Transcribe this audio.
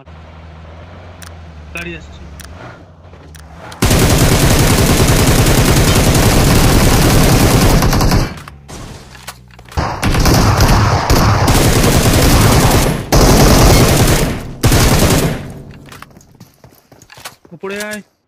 ある左ですし Por.